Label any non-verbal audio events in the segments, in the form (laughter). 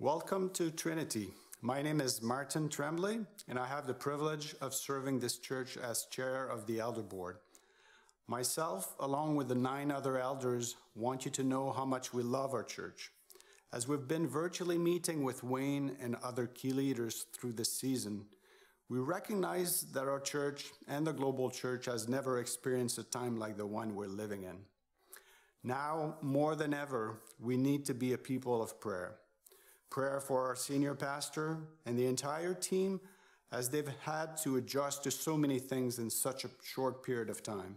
Welcome to Trinity. My name is Martin Tremblay, and I have the privilege of serving this church as chair of the elder board. Myself, along with the nine other elders, want you to know how much we love our church. As we've been virtually meeting with Wayne and other key leaders through this season, we recognize that our church and the global church has never experienced a time like the one we're living in. Now, more than ever, we need to be a people of prayer prayer for our senior pastor and the entire team as they've had to adjust to so many things in such a short period of time.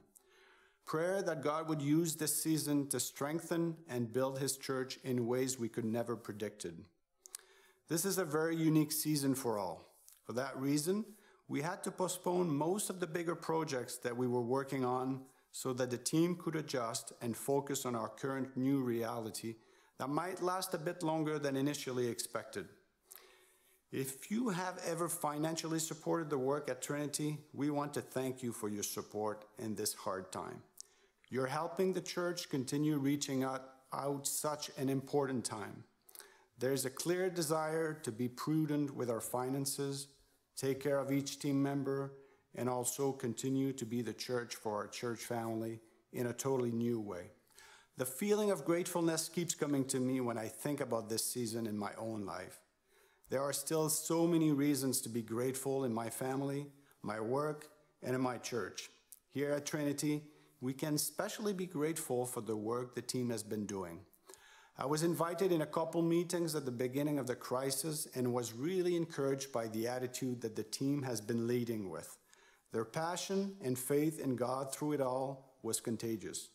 Prayer that God would use this season to strengthen and build his church in ways we could never predicted. This is a very unique season for all. For that reason, we had to postpone most of the bigger projects that we were working on so that the team could adjust and focus on our current new reality that might last a bit longer than initially expected. If you have ever financially supported the work at Trinity, we want to thank you for your support in this hard time. You're helping the church continue reaching out, out such an important time. There's a clear desire to be prudent with our finances, take care of each team member, and also continue to be the church for our church family in a totally new way. The feeling of gratefulness keeps coming to me when I think about this season in my own life. There are still so many reasons to be grateful in my family, my work, and in my church. Here at Trinity, we can especially be grateful for the work the team has been doing. I was invited in a couple meetings at the beginning of the crisis and was really encouraged by the attitude that the team has been leading with. Their passion and faith in God through it all was contagious.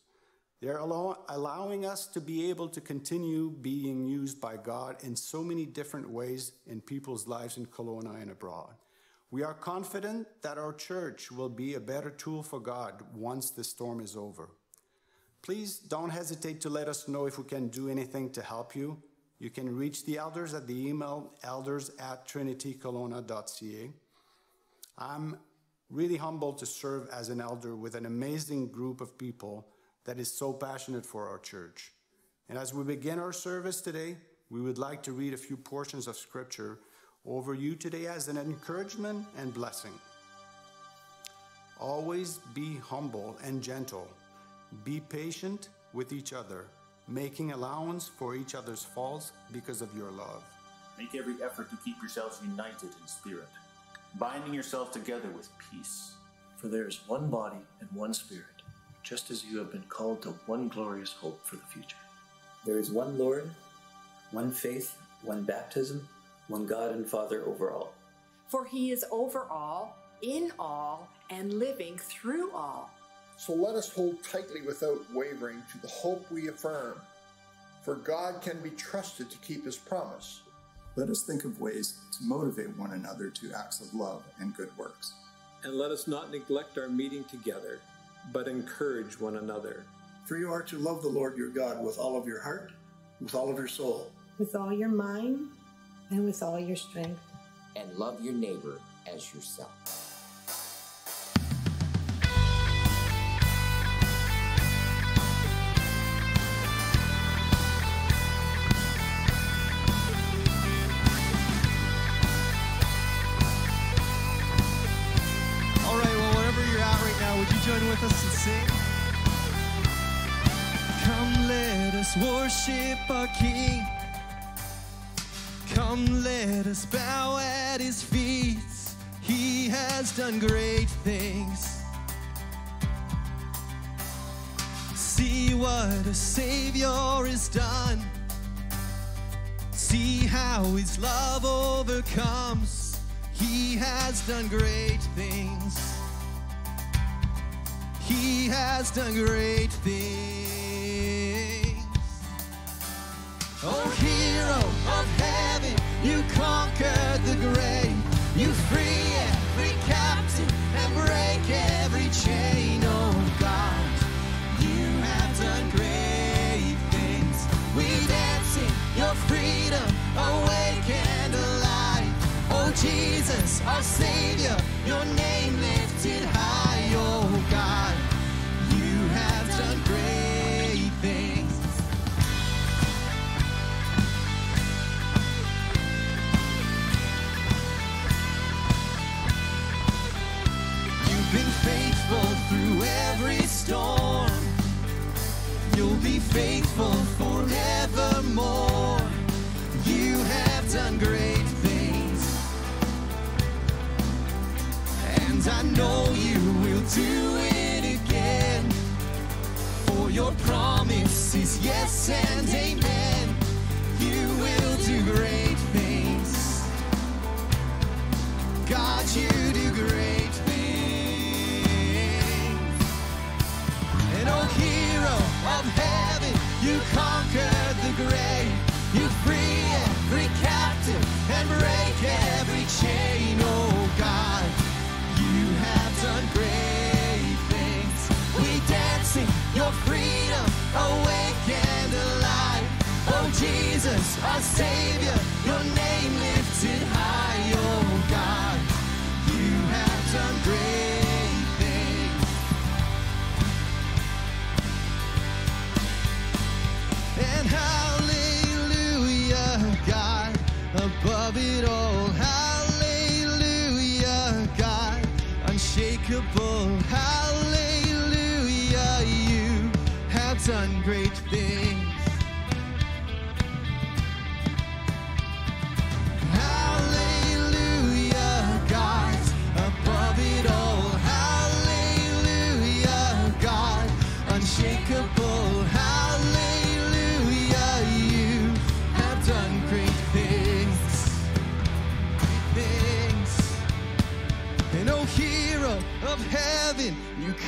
They're allow allowing us to be able to continue being used by God in so many different ways in people's lives in Kelowna and abroad. We are confident that our church will be a better tool for God once the storm is over. Please don't hesitate to let us know if we can do anything to help you. You can reach the elders at the email elders at trinitykelowna.ca. I'm really humbled to serve as an elder with an amazing group of people that is so passionate for our church. And as we begin our service today, we would like to read a few portions of scripture over you today as an encouragement and blessing. Always be humble and gentle. Be patient with each other, making allowance for each other's faults because of your love. Make every effort to keep yourselves united in spirit, binding yourselves together with peace. For there is one body and one spirit just as you have been called to one glorious hope for the future. There is one Lord, one faith, one baptism, one God and Father over all. For he is over all, in all, and living through all. So let us hold tightly without wavering to the hope we affirm. For God can be trusted to keep his promise. Let us think of ways to motivate one another to acts of love and good works. And let us not neglect our meeting together but encourage one another. For you are to love the Lord your God with all of your heart, with all of your soul, with all your mind, and with all your strength. And love your neighbor as yourself. With us and sing? Come, let us worship our King. Come, let us bow at his feet. He has done great things. See what a Savior has done. See how his love overcomes. He has done great things. He has done great things. Oh, hero of heaven, you conquered the grave. You free every captive and break every chain. Oh, God, you have done great things. We dance in your freedom, awake and alive. Oh, Jesus, our Savior, your name lifted high.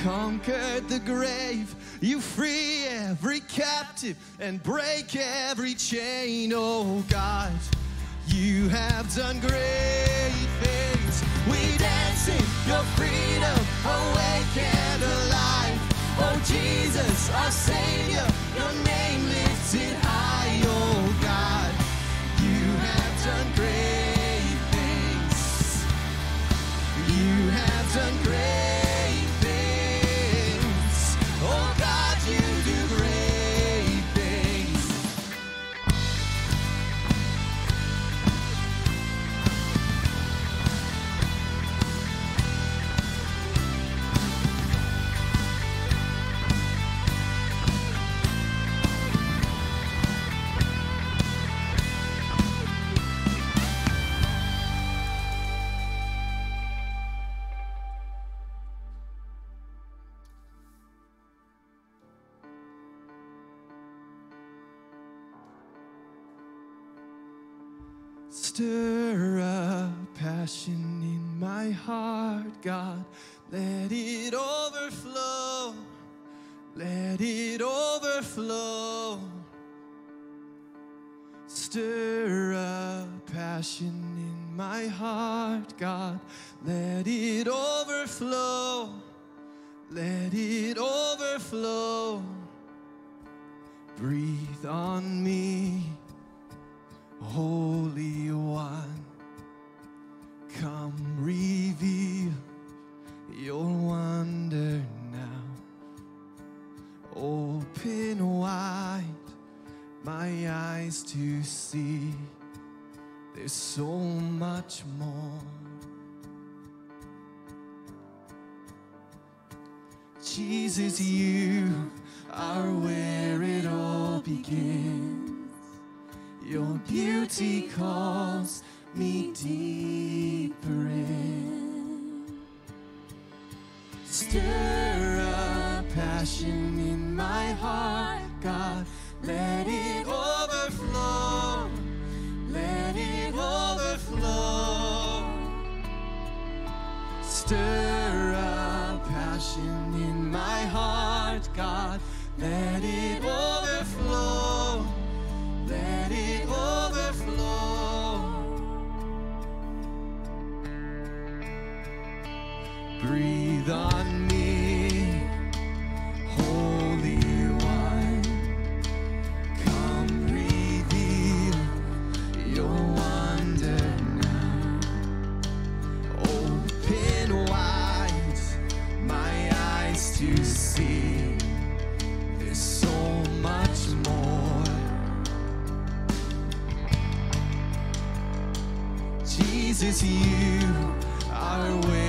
Conquered the grave. You free every captive and break every chain. Oh God, you have done great things. We dance in your freedom, awake and alive. Oh Jesus, our Savior, your name lifted high. Oh God, you have done great things. You have done great Stir up passion in my heart, God. Let it overflow. Let it overflow. Stir up passion in my heart, God. Let it overflow. Let it overflow. Breathe on me. Holy there's so much more. Jesus, you are where it all begins. Your beauty calls me deeper in. Stir up passion Jesus, you are where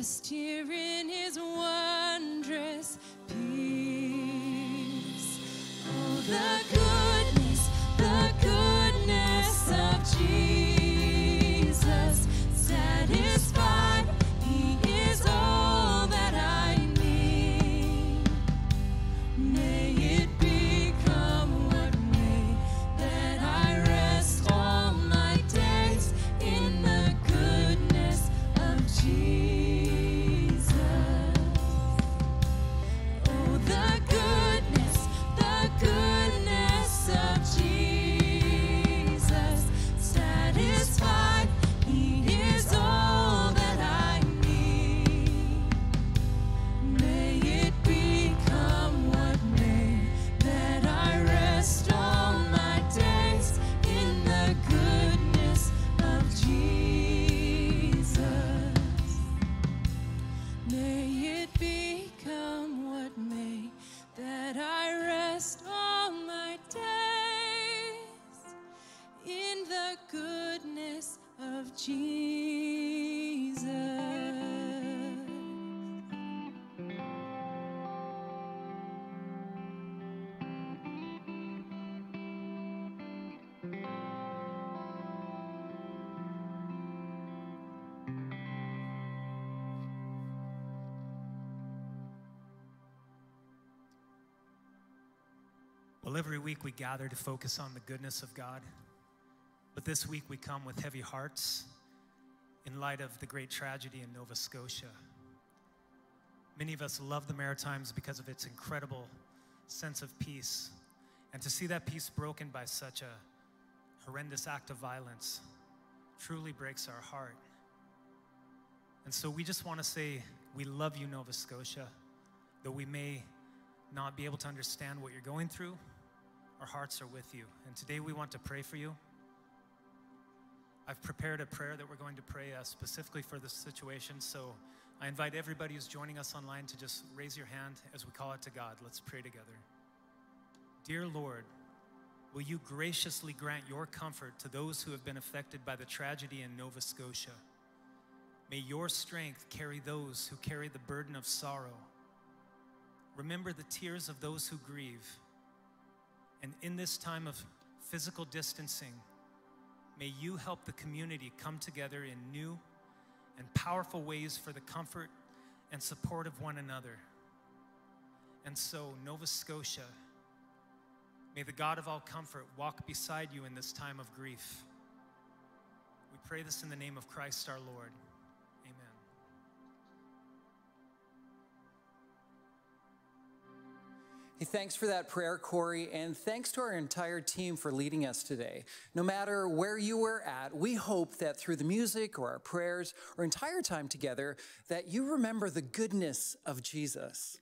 Rest here Well, every week we gather to focus on the goodness of God. But this week we come with heavy hearts in light of the great tragedy in Nova Scotia. Many of us love the Maritimes because of its incredible sense of peace. And to see that peace broken by such a horrendous act of violence truly breaks our heart. And so we just want to say, we love you, Nova Scotia, though we may not be able to understand what you're going through. Our hearts are with you. And today we want to pray for you. I've prepared a prayer that we're going to pray uh, specifically for this situation. So I invite everybody who's joining us online to just raise your hand as we call it to God. Let's pray together. Dear Lord, will you graciously grant your comfort to those who have been affected by the tragedy in Nova Scotia? May your strength carry those who carry the burden of sorrow. Remember the tears of those who grieve. And in this time of physical distancing, may you help the community come together in new and powerful ways for the comfort and support of one another. And so, Nova Scotia, may the God of all comfort walk beside you in this time of grief. We pray this in the name of Christ our Lord. Hey, thanks for that prayer, Corey, and thanks to our entire team for leading us today. No matter where you were at, we hope that through the music or our prayers or entire time together, that you remember the goodness of Jesus.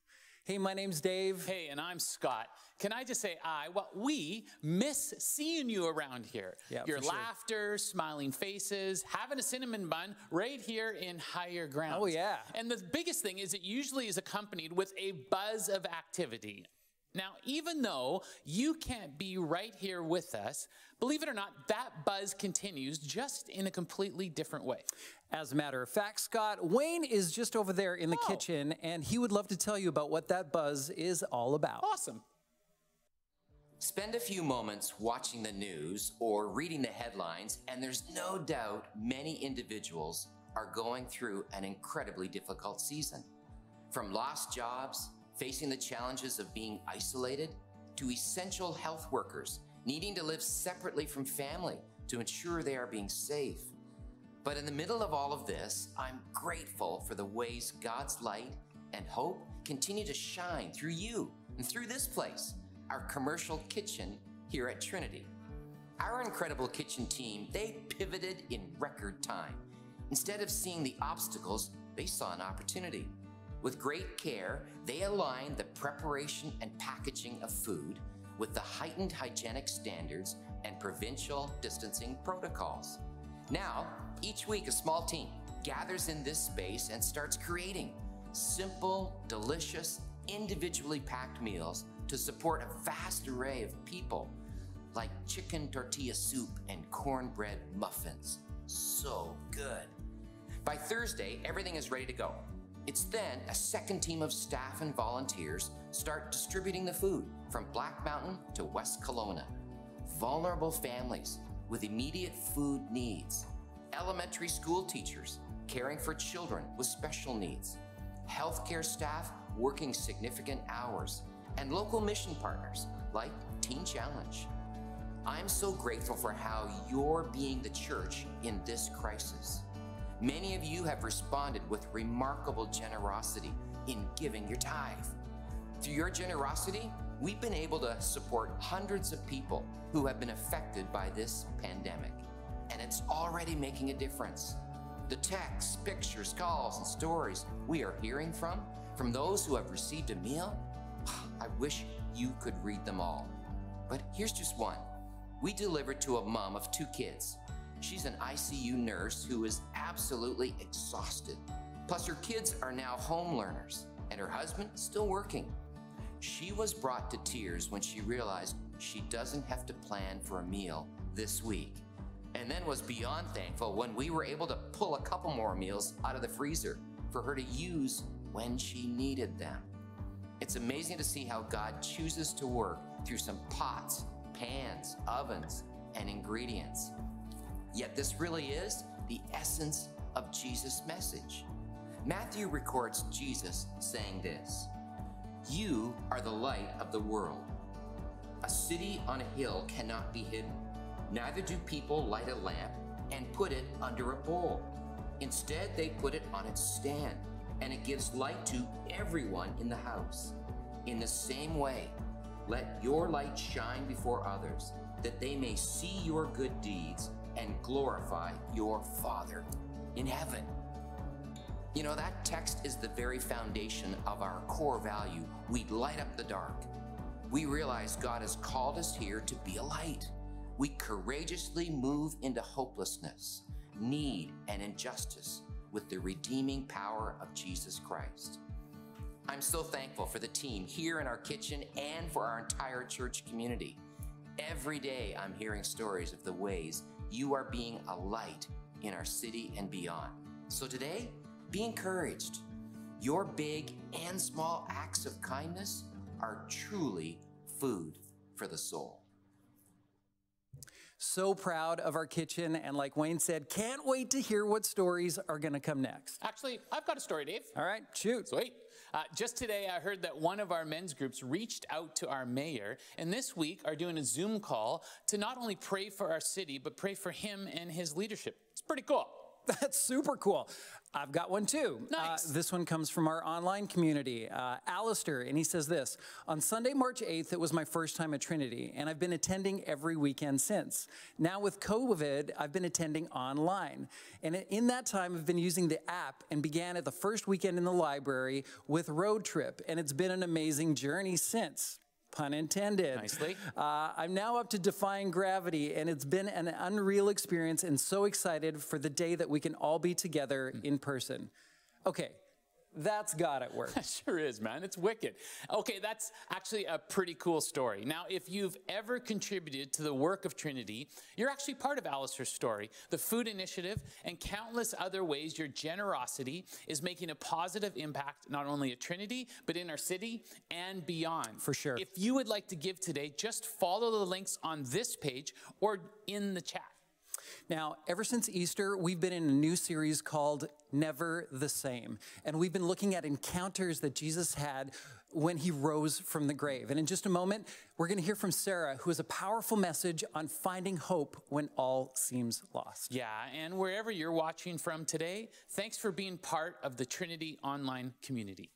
Hey, my name's Dave. Hey, and I'm Scott. Can I just say, I, well, we miss seeing you around here. Yeah, Your for sure. laughter, smiling faces, having a cinnamon bun right here in higher ground. Oh, yeah. And the biggest thing is it usually is accompanied with a buzz of activity. Now, even though you can't be right here with us, believe it or not, that buzz continues just in a completely different way. As a matter of fact, Scott, Wayne is just over there in the oh. kitchen, and he would love to tell you about what that buzz is all about. Awesome. Spend a few moments watching the news or reading the headlines, and there's no doubt many individuals are going through an incredibly difficult season. From lost jobs, facing the challenges of being isolated, to essential health workers needing to live separately from family to ensure they are being safe. But in the middle of all of this, I'm grateful for the ways God's light and hope continue to shine through you and through this place, our commercial kitchen here at Trinity. Our incredible kitchen team, they pivoted in record time. Instead of seeing the obstacles, they saw an opportunity. With great care, they align the preparation and packaging of food with the heightened hygienic standards and provincial distancing protocols. Now, each week a small team gathers in this space and starts creating simple, delicious, individually packed meals to support a vast array of people, like chicken tortilla soup and cornbread muffins. So good. By Thursday, everything is ready to go. It's then a second team of staff and volunteers start distributing the food from Black Mountain to West Kelowna. Vulnerable families with immediate food needs, elementary school teachers caring for children with special needs, healthcare staff working significant hours, and local mission partners like Teen Challenge. I'm so grateful for how you're being the church in this crisis. Many of you have responded with remarkable generosity in giving your tithe. Through your generosity, we've been able to support hundreds of people who have been affected by this pandemic, and it's already making a difference. The texts, pictures, calls, and stories we are hearing from, from those who have received a meal, (sighs) I wish you could read them all. But here's just one. We delivered to a mom of two kids. She's an ICU nurse who is absolutely exhausted. Plus, her kids are now home learners, and her husband still working. She was brought to tears when she realized she doesn't have to plan for a meal this week. and then was beyond thankful when we were able to pull a couple more meals out of the freezer for her to use when she needed them. It's amazing to see how God chooses to work through some pots, pans, ovens, and ingredients. Yet this really is the essence of Jesus' message. Matthew records Jesus saying this You are the light of the world. A city on a hill cannot be hidden. Neither do people light a lamp and put it under a bowl. Instead, they put it on its stand, and it gives light to everyone in the house. In the same way, let your light shine before others, that they may see your good deeds and glorify your Father in heaven. You know, that text is the very foundation of our core value. We light up the dark. We realize God has called us here to be a light. We courageously move into hopelessness, need, and injustice with the redeeming power of Jesus Christ. I'm so thankful for the team here in our kitchen and for our entire church community. Every day I'm hearing stories of the ways you are being a light in our city and beyond. So today, be encouraged. Your big and small acts of kindness are truly food for the soul. So proud of our kitchen, and like Wayne said, can't wait to hear what stories are going to come next. Actually, I've got a story, Dave. All right, shoot. Sweet. Uh, just today, I heard that one of our men's groups reached out to our mayor, and this week are doing a Zoom call to not only pray for our city, but pray for him and his leadership. It's pretty cool. (laughs) That's super cool. I've got one too. Nice. Uh, this one comes from our online community, uh, Alistair, and he says this On Sunday, March 8th, it was my first time at Trinity, and I've been attending every weekend since. Now, with COVID, I've been attending online. And in that time, I've been using the app and began at the first weekend in the library with Road Trip, and it's been an amazing journey since. Pun intended. Nicely. Uh, I'm now up to Defying Gravity, and it's been an unreal experience and so excited for the day that we can all be together in person. Okay, that's God at work. (laughs) That sure is, man. It's wicked. Okay, that's actually a pretty cool story. Now, if you've ever contributed to the work of Trinity, you're actually part of Alistair's story, the Food Initiative, and countless other ways your generosity is making a positive impact not only at Trinity, but in our city and beyond. For sure. If you would like to give today, just follow the links on this page or in the chat. Now, ever since Easter, we've been in a new series called Never the Same. And we've been looking at encounters that Jesus had when he rose from the grave. And in just a moment, we're going to hear from Sarah, who has a powerful message on finding hope when all seems lost. Yeah, and wherever you're watching from today, thanks for being part of the Trinity online community.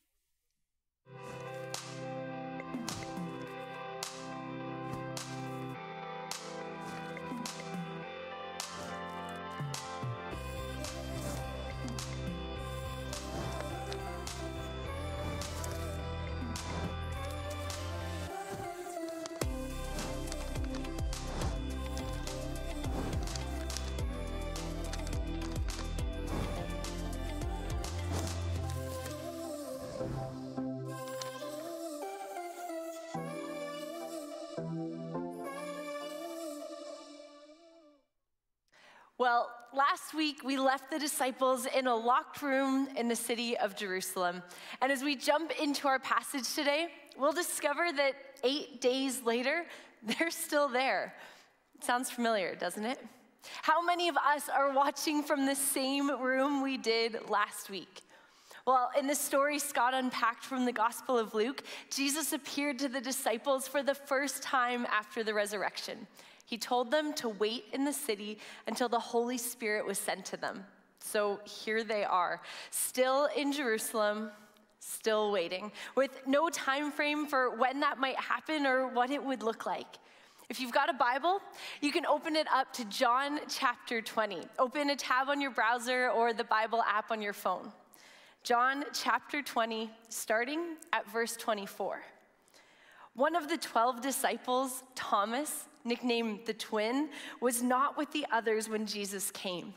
Week we left the disciples in a locked room in the city of Jerusalem. And as we jump into our passage today, we'll discover that eight days later, (laughs) they're still there. Sounds familiar, doesn't it? How many of us are watching from the same room we did last week? Well, in the story Scott unpacked from the Gospel of Luke, Jesus appeared to the disciples for the first time after the resurrection. He told them to wait in the city until the Holy Spirit was sent to them. So here they are, still in Jerusalem, still waiting, with no time frame for when that might happen or what it would look like. If you've got a Bible, you can open it up to John chapter 20. Open a tab on your browser or the Bible app on your phone. John chapter 20, starting at verse 24. One of the 12 disciples, Thomas, nicknamed the twin, was not with the others when Jesus came.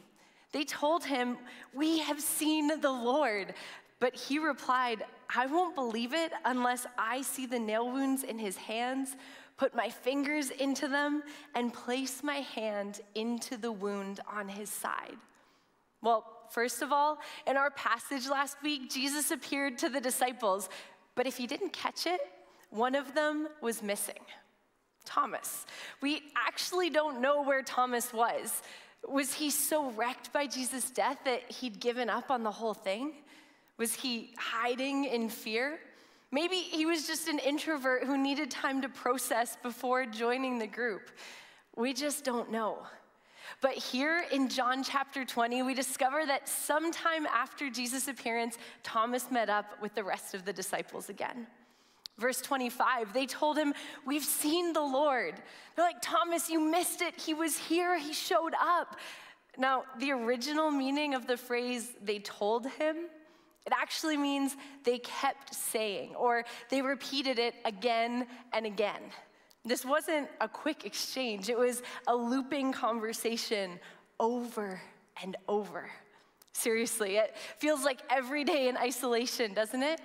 They told him, We have seen the Lord. But he replied, I won't believe it unless I see the nail wounds in his hands, put my fingers into them, and place my hand into the wound on his side. Well, first of all, in our passage last week, Jesus appeared to the disciples, but if you didn't catch it, one of them was missing Thomas. We actually don't know where Thomas was. Was he so wrecked by Jesus' death that he'd given up on the whole thing? Was he hiding in fear? Maybe he was just an introvert who needed time to process before joining the group. We just don't know. But here in John chapter 20, we discover that sometime after Jesus' appearance, Thomas met up with the rest of the disciples again. Verse 25, they told him, We've seen the Lord. They're like, Thomas, you missed it. He was here, he showed up. Now, the original meaning of the phrase they told him, it actually means they kept saying, or they repeated it again and again. This wasn't a quick exchange, it was a looping conversation over and over. Seriously, it feels like every day in isolation, doesn't it?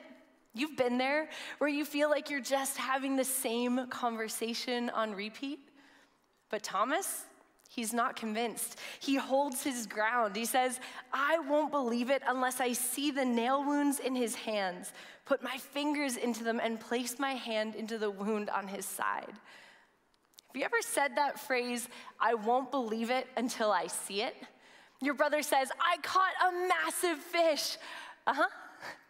You've been there where you feel like you're just having the same conversation on repeat. But Thomas, he's not convinced. He holds his ground. He says, I won't believe it unless I see the nail wounds in his hands, put my fingers into them, and place my hand into the wound on his side. Have you ever said that phrase, I won't believe it until I see it? Your brother says, I caught a massive fish. Uh huh.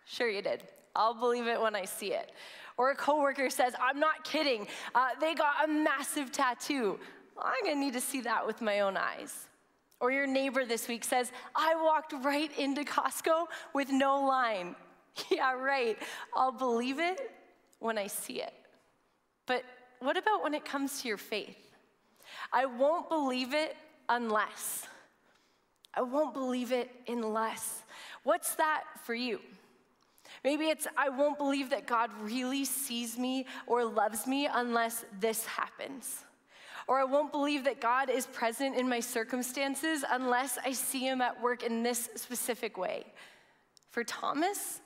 Sure, you did. I'll believe it when I see it. Or a coworker says, I'm not kidding, uh, they got a massive tattoo. I'm gonna need to see that with my own eyes. Or your neighbor this week says, I walked right into Costco with no line. (laughs) Yeah, right. I'll believe it when I see it. But what about when it comes to your faith? I won't believe it unless. I won't believe it unless. What's that for you? Maybe it's, I won't believe that God really sees me or loves me unless this happens. Or I won't believe that God is present in my circumstances unless I see him at work in this specific way. For Thomas,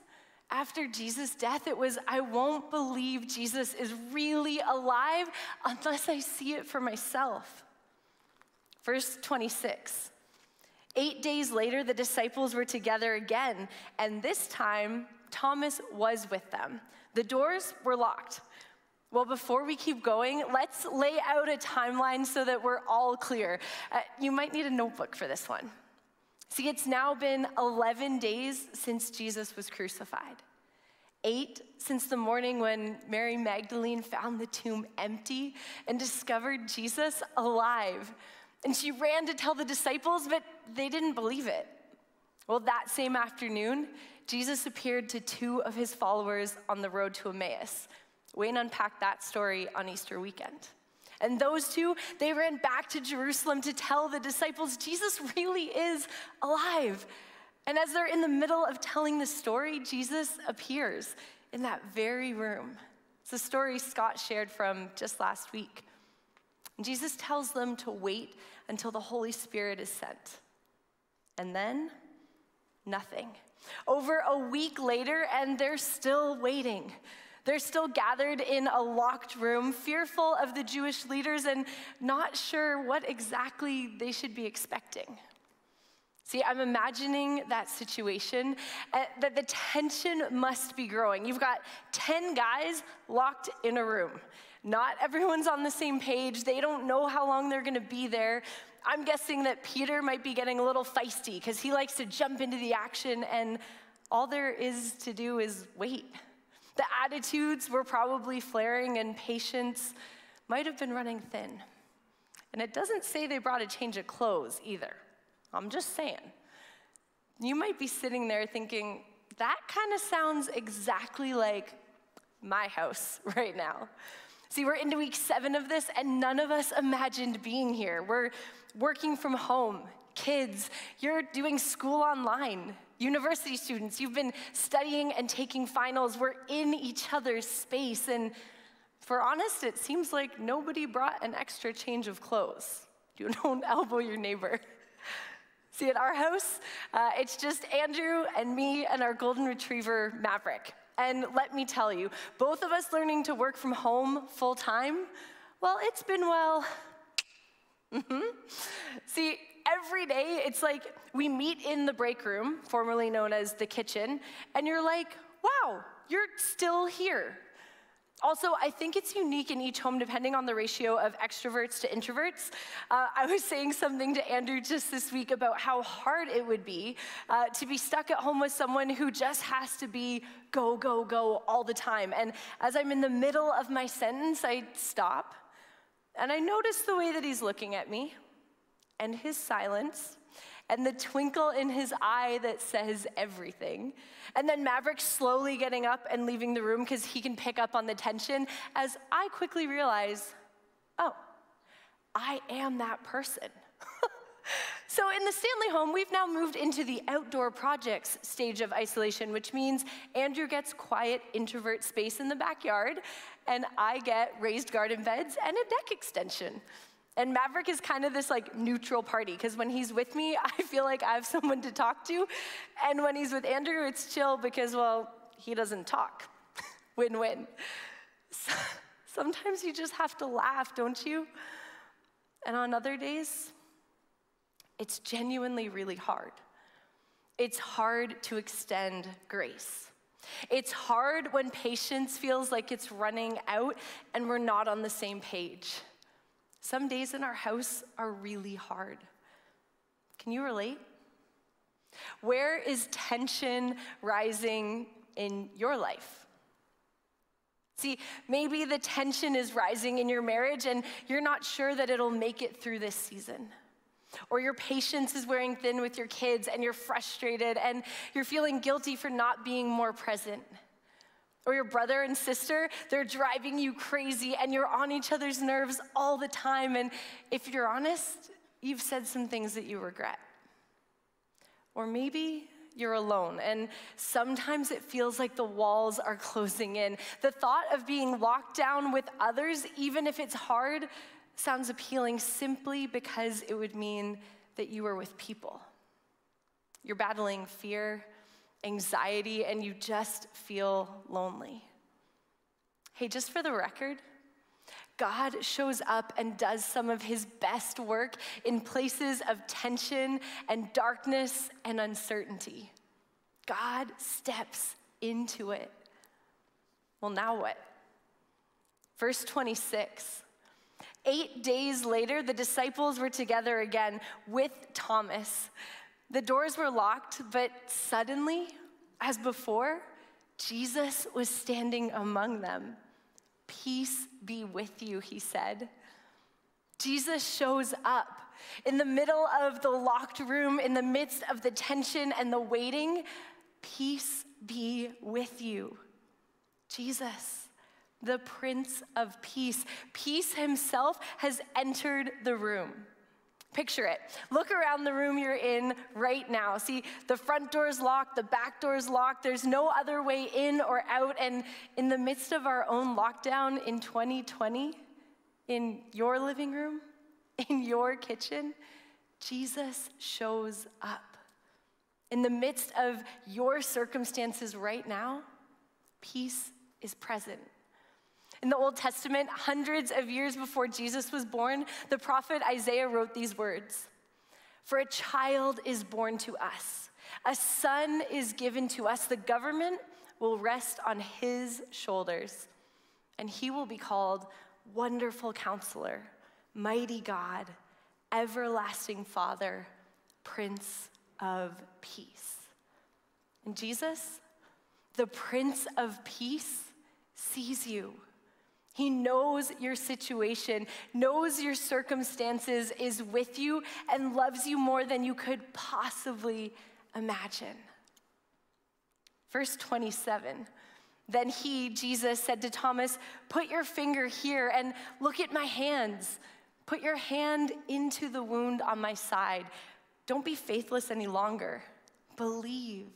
after Jesus' death, it was, I won't believe Jesus is really alive unless I see it for myself. Verse 26. Eight days later, the disciples were together again, and this time, Thomas was with them. The doors were locked. Well, before we keep going, let's lay out a timeline so that we're all clear. Uh, you might need a notebook for this one. See, it's now been 11 days since Jesus was crucified. Eight since the morning when Mary Magdalene found the tomb empty and discovered Jesus alive. And she ran to tell the disciples, but they didn't believe it. Well, that same afternoon, Jesus appeared to two of his followers on the road to Emmaus. Wayne unpacked that story on Easter weekend. And those two, they ran back to Jerusalem to tell the disciples Jesus really is alive. And as they're in the middle of telling the story, Jesus appears in that very room. It's a story Scott shared from just last week. And Jesus tells them to wait until the Holy Spirit is sent. And then, nothing. Over a week later, and they're still waiting. They're still gathered in a locked room, fearful of the Jewish leaders and not sure what exactly they should be expecting. See, I'm imagining that situation, uh, that the tension must be growing. You've got 10 guys locked in a room. Not everyone's on the same page. They don't know how long they're gonna be there. I'm guessing that Peter might be getting a little feisty because he likes to jump into the action, and all there is to do is wait. The attitudes were probably flaring, and patience might have been running thin. And it doesn't say they brought a change of clothes either. I'm just saying. You might be sitting there thinking, that kind of sounds exactly like my house (laughs) right now. See, we're into week seven of this, and none of us imagined being here. We're working from home, kids, you're doing school online. University students, you've been studying and taking finals. We're in each other's space. And for honest, it seems like nobody brought an extra change of clothes. You (laughs) don't elbow your neighbor. See, at our house, uh, it's just Andrew and me and our golden retriever, Maverick. And let me tell you, both of us learning to work from home full time, well, it's been, well, hmm See, every day it's like we meet in the break room, formerly known as the kitchen, and you're like, wow, you're still here. Also, I think it's unique in each home depending on the ratio of extroverts to introverts. Uh, I was saying something to Andrew just this week about how hard it would be uh, to be stuck at home with someone who just has to be go, go, go all the time. And as I'm in the middle of my sentence, I stop and I notice the way that he's looking at me and his silence and the twinkle in his eye that says everything. And then Maverick slowly getting up and leaving the room because he can pick up on the tension as I quickly realize, oh, I am that person. So in the Stanley home, we've now moved into the outdoor projects stage of isolation, which means Andrew gets quiet introvert space in the backyard, and I get raised garden beds and a deck extension. And Maverick is kind of this like neutral party because when he's with me, (laughs) I feel like I have someone to talk to. And when he's with Andrew, it's chill because, well, he doesn't talk. (laughs) win win. Sometimes you just have to laugh, don't you? And on other days, it's genuinely really hard. It's hard to extend grace. It's hard when patience feels like it's running out and we're not on the same page. Some days in our house are really hard. Can you relate? Where is tension rising in your life? See, maybe the tension is rising in your marriage and you're not sure that it'll make it through this season. Or your patience is wearing thin with your kids and you're frustrated and you're feeling guilty for not being more present. Or your brother and sister, they're driving you crazy and you're on each other's nerves all the time. And if you're honest, you've said some things that you regret. Or maybe you're alone, and sometimes it feels like the walls are (laughs) closing in. The thought of being locked down with others, even if it's hard, sounds appealing simply because it would mean that you are with people. You're battling fear, anxiety, and you just feel lonely. Hey, just for the record, God shows up and does some of his best work in places of tension and darkness and uncertainty. God steps into it. Well, now what? Verse 26. Eight days later, the disciples were together again with Thomas. The doors were locked, but suddenly, as before, Jesus was standing among them. Peace be with you, he said. Jesus shows up in the middle of the locked room, in the midst of the tension and the waiting. Peace be with you. Jesus, the Prince of Peace, peace himself has entered the room. Picture it. Look around the room you're in right now. See, the front door's locked, the back door's locked. There's no other way in or out. And in the midst of our own lockdown in 2020, in your living room, (laughs) in your kitchen, Jesus shows up. In the midst of your circumstances right now, peace is present. In the Old Testament, hundreds of years before Jesus was born, the prophet Isaiah wrote these words For a child is born to us, a son is given to us, the government will rest on his shoulders, and he will be called Wonderful Counselor, Mighty God, Everlasting Father, Prince of Peace. And Jesus, the Prince of Peace, sees you. He knows your situation, knows your circumstances, is with you, and loves you more than you could possibly imagine. Verse 27 Then he, Jesus, said to Thomas, Put your finger here and look at my hands. Put your hand into the wound on my side. Don't be faithless any longer. Believe.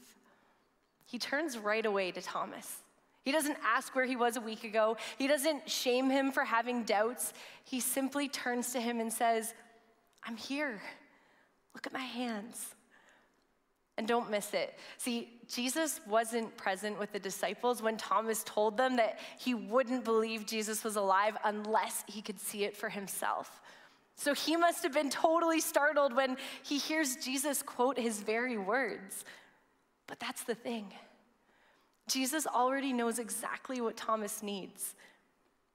He turns right away to Thomas. He doesn't ask where he was a week ago. He doesn't shame him for having doubts. He simply turns to him and says, I'm here. Look at my hands. And don't miss it. See, Jesus wasn't present with the disciples when Thomas told them that he wouldn't believe Jesus was alive unless he could see it for himself. So he must have been totally startled when he hears Jesus quote his very words. But that's the thing Jesus already knows exactly what Thomas needs.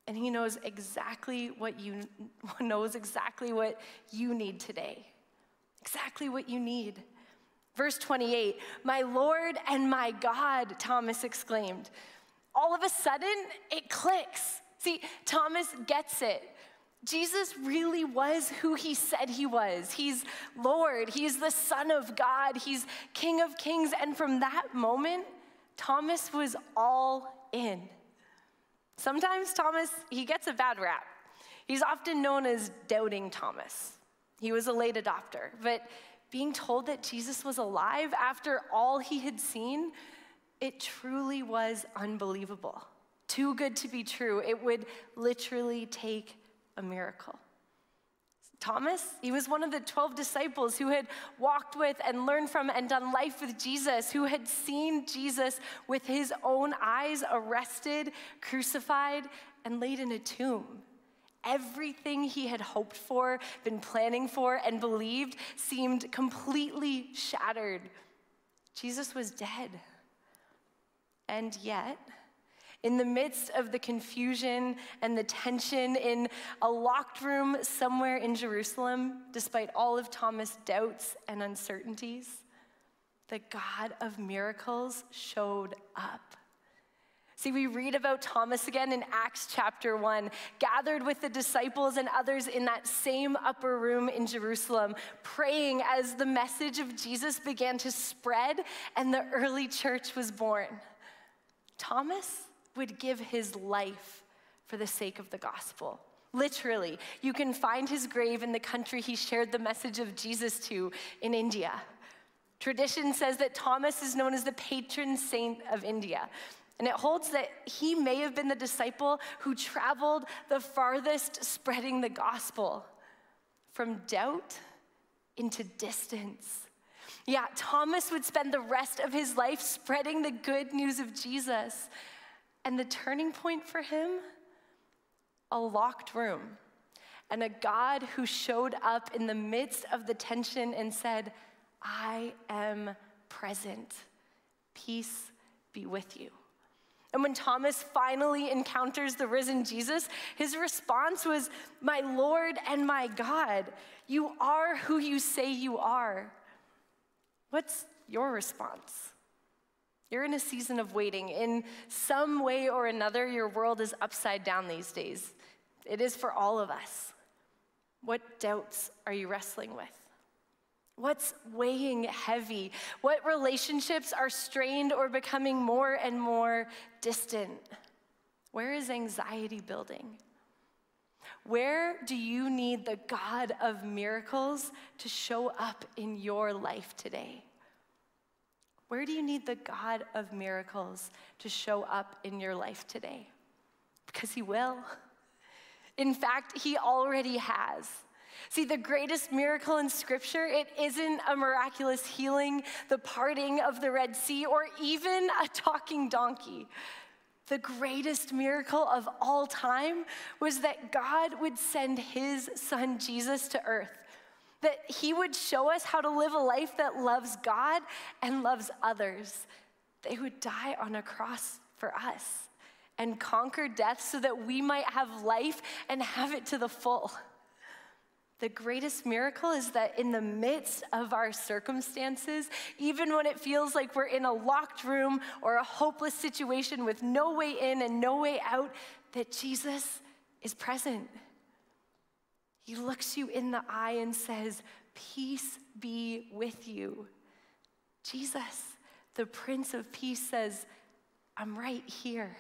And he knows exactly what you (laughs) knows exactly what you need today. Exactly what you need. Verse 28, my Lord and my God, Thomas exclaimed. All of a sudden, it clicks. See, Thomas gets it. Jesus really was who he said he was. He's Lord, he's the Son of God, he's King of Kings. And from that moment, Thomas was all in. Sometimes Thomas, he gets a bad rap. He's often known as doubting Thomas. He was a late adopter, but being told that Jesus was alive after all he had seen, it truly was unbelievable. Too good to be true. It would literally take a miracle. Thomas, he was one of the 12 disciples who had walked with and learned from and done life with Jesus, who had seen Jesus with his own eyes arrested, crucified, and laid in a tomb. Everything he had hoped for, been planning for, and believed seemed completely shattered. Jesus was dead. And yet, in the midst of the confusion and the tension in a locked room somewhere in Jerusalem, despite all of Thomas' doubts and uncertainties, the God of miracles showed up. See, we read about Thomas again in Acts chapter 1, gathered with the disciples and others in that same upper room in Jerusalem, praying as the message of Jesus began to spread and the early church was born. Thomas would give his life for the sake of the gospel. Literally, you can find his grave in the country he shared the message of Jesus to in India. Tradition says that Thomas is known as the patron saint of India. And it holds that he may have been the disciple who traveled the farthest spreading the gospel from doubt into distance. Yeah, Thomas would spend the rest of his life spreading the good news of Jesus. And the turning point for him? A locked room. And a God who showed up in the midst of the tension and said, I am present. Peace be with you. And when Thomas finally encounters the risen Jesus, his response was, My Lord and my God, you are who you say you are. What's your response? You're in a season of waiting. In some way or another, your world is upside down these days. It is for all of us. What doubts are you wrestling with? What's weighing heavy? What relationships are strained or becoming more and more distant? Where is anxiety building? Where do you need the God of miracles to show up in your life today? Where do you need the God of miracles to show up in your life today? Because He will. In fact, He already has. See, the greatest miracle in Scripture, it isn't a miraculous healing, the parting of the Red Sea, or even a talking donkey. The greatest miracle of all time was that God would send His Son Jesus to earth that He would show us how to live a life that loves God and loves others. They would die on a cross for us and conquer death so that we might have life and have it to the full. The greatest miracle is that in the midst of our circumstances, even when it feels like we're in a locked room or a hopeless situation with no way in and no way out, that Jesus is present. He looks you in the eye and says, Peace be with you. Jesus, the Prince of Peace, says, I'm right here.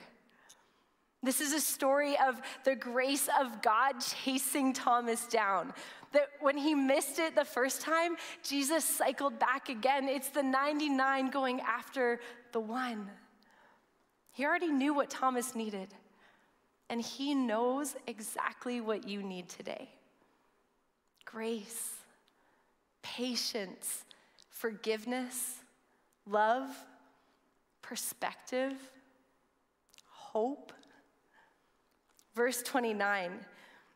This is a story of the grace of God chasing Thomas down. That when he missed it the first time, Jesus cycled back again. It's the 99 going after the one. He already knew what Thomas needed, and he knows exactly what you need today grace, patience, forgiveness, love, perspective, hope. Verse 29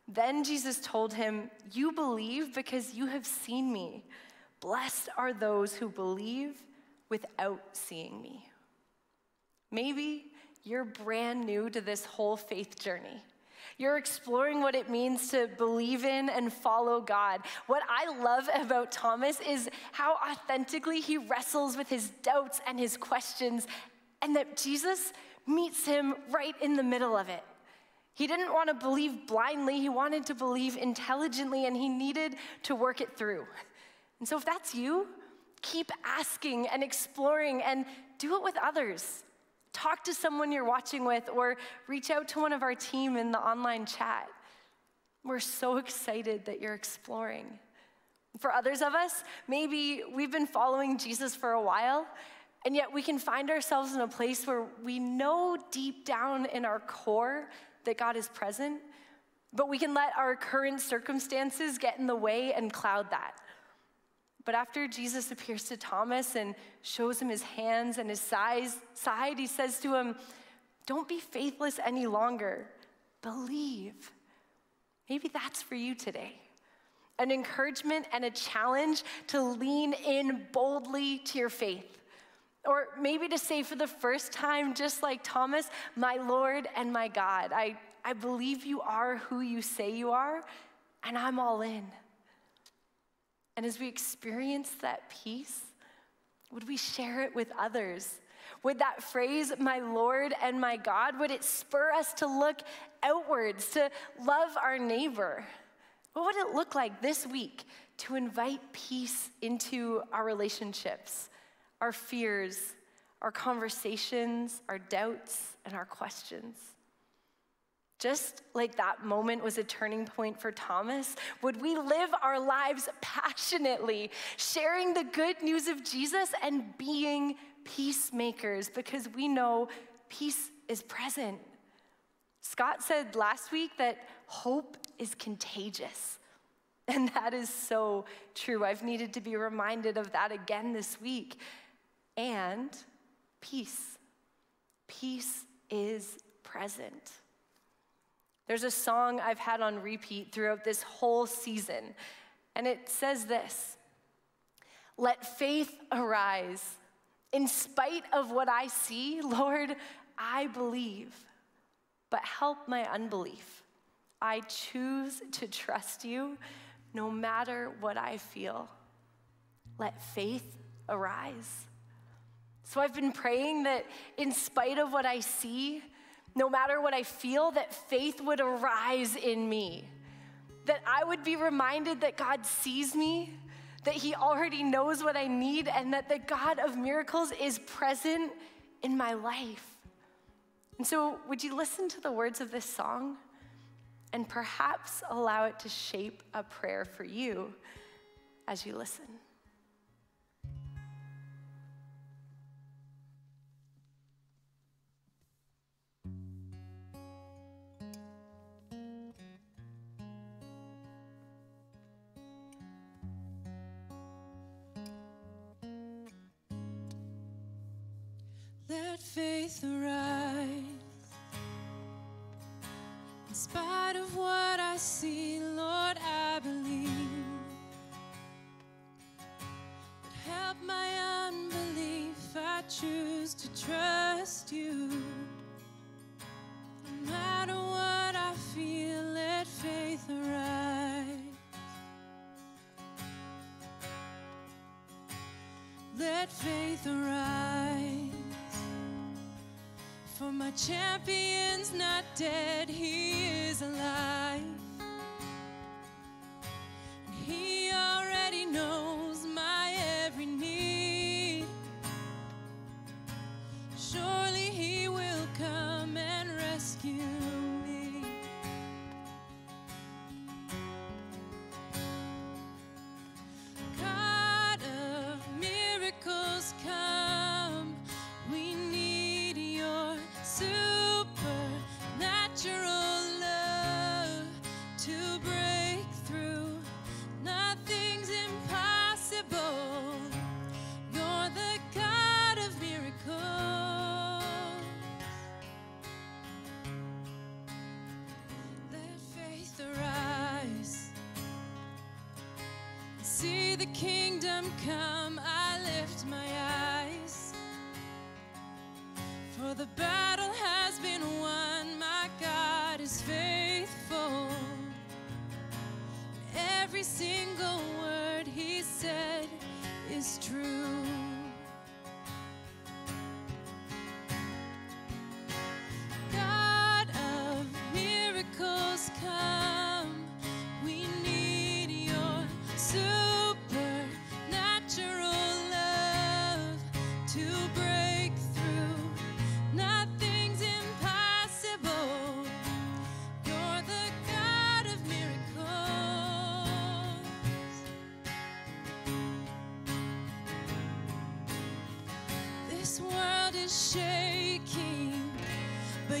Then Jesus told him, You believe because you have seen me. Blessed are those who believe without seeing me. Maybe you're brand new to this whole faith journey. You're exploring what it means to believe in and follow God. What I love about Thomas is how authentically he wrestles with his doubts and his questions, and that Jesus meets him right in the middle of it. He didn't want to believe blindly, he wanted to believe intelligently, and he needed to work it through. And so, if that's you, keep asking and exploring and do it with others. Talk to someone you're watching with or reach out to one of our team in the online chat. We're so excited that you're exploring. For others of us, maybe we've been following Jesus for a while, and yet we can find ourselves in a place where we know deep down in our core that God is present, but we can let our current circumstances get in the way and cloud that. But after Jesus appears to Thomas and shows him his hands and his side, he says to him, Don't be faithless any longer. Believe. Maybe that's for you today. An encouragement and a challenge to lean in boldly to your faith. Or maybe to say for the first time, just like Thomas, My Lord and my God, I, I believe you are who you say you are, and I'm all in. And as we experience that peace, would we share it with others? Would that phrase, my Lord and my God, would it spur us to look outwards, to love our neighbor? What would it look like this week to invite peace into our relationships, our fears, our conversations, our doubts, and our questions? Just like that moment was a turning point for Thomas, would we live our lives passionately, sharing the good news of Jesus and being peacemakers because we know peace is present? Scott said last week that hope is contagious. (laughs) And that is so true. I've needed to be reminded of that again this week. And peace. Peace is present. There's a song I've had on repeat throughout this whole season, and it says this Let faith arise. In spite of what I see, Lord, I believe, but help my unbelief. I choose to trust you no matter what I feel. Let faith arise. So I've been praying that in spite of what I see, no matter what I feel, that faith would arise in me. That I would be reminded that God sees me, that He already knows what I need, and that the God of miracles is present in my life. And so, would you listen to the words of this song and perhaps allow it to shape a prayer for you as you listen? Faith arise. In spite of what I see, Lord, I believe. But help my unbelief, I choose to trust you. No matter what I feel, let faith arise. Let faith arise. My champion's not dead, he is alive.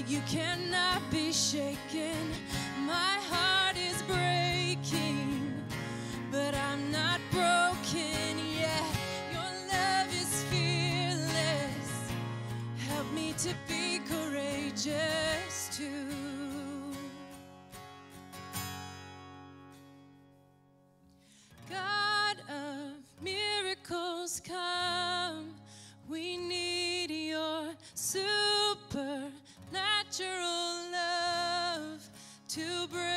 You cannot to break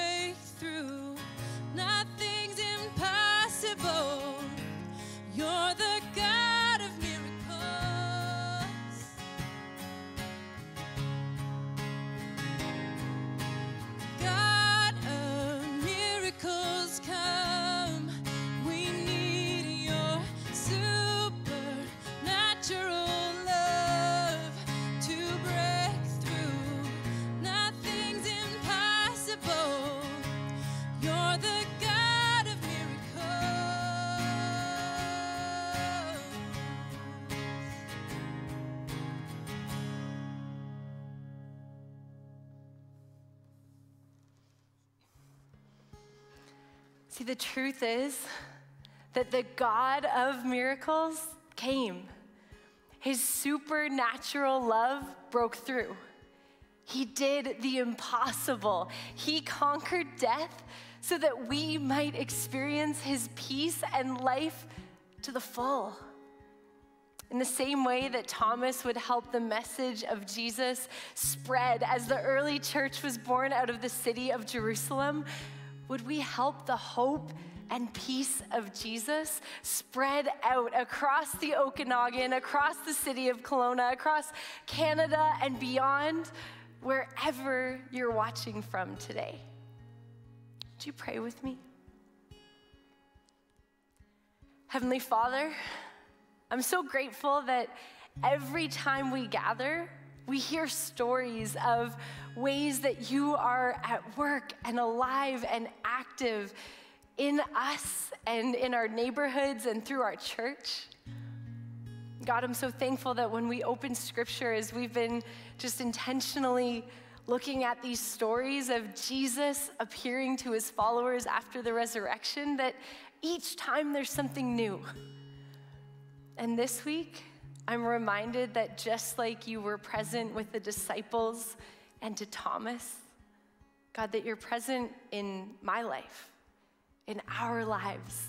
See, the truth is that the God of miracles came. His supernatural love broke through. He did the impossible. He conquered death so that we might experience his peace and life to the full. In the same way that Thomas would help the message of Jesus spread as the early church was born out of the city of Jerusalem, would we help the hope and peace of Jesus spread out across the Okanagan, across the city of Kelowna, across Canada and beyond, wherever you're watching from today? Would you pray with me? Heavenly Father, I'm so grateful that every time we gather, we hear stories of ways that you are at work and alive and active in us and in our neighborhoods and through our church. God, I'm so thankful that when we open scripture, as we've been just intentionally looking at these stories of Jesus appearing to his followers after the resurrection, that each time there's something new. And this week, I'm reminded that just like you were present with the disciples and to Thomas, God, that you're present in my life, in our lives.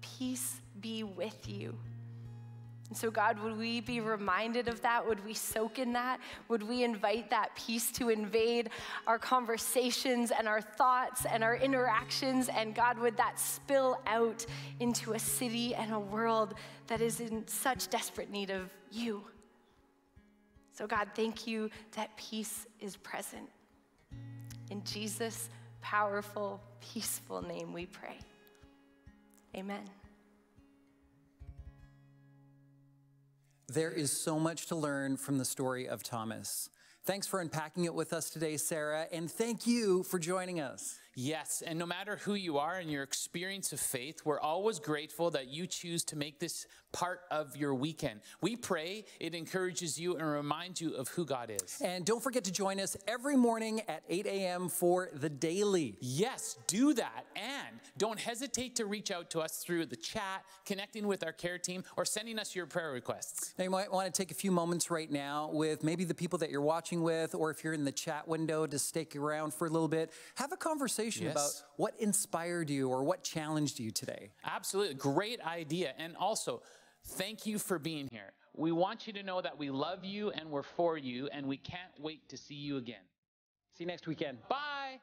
Peace be with you. And so, God, would we be reminded of that? Would we soak in that? Would we invite that peace to invade our conversations and our thoughts and our interactions? And God, would that spill out into a city and a world that is in such desperate need of you? So, God, thank you that peace is present. In Jesus' powerful, peaceful name we pray. Amen. There is so much to learn from the story of Thomas. Thanks for unpacking it with us today, Sarah, and thank you for joining us. Yes, and no matter who you are and your experience of faith, we're always grateful that you choose to make this part of your weekend. We pray it encourages you and reminds you of who God is. And don't forget to join us every morning at 8 a.m. for the daily. Yes, do that. And don't hesitate to reach out to us through the chat, connecting with our care team, or sending us your prayer requests. Now, you might want to take a few moments right now with maybe the people that you're watching with, or if you're in the chat window, to stick around for a little bit. Have a conversation conversation Yes. about what inspired you or what challenged you today. Absolutely. Great idea. And also, thank you for being here. We want you to know that we love you and we're for you, and we can't wait to see you again. See you next weekend. Bye.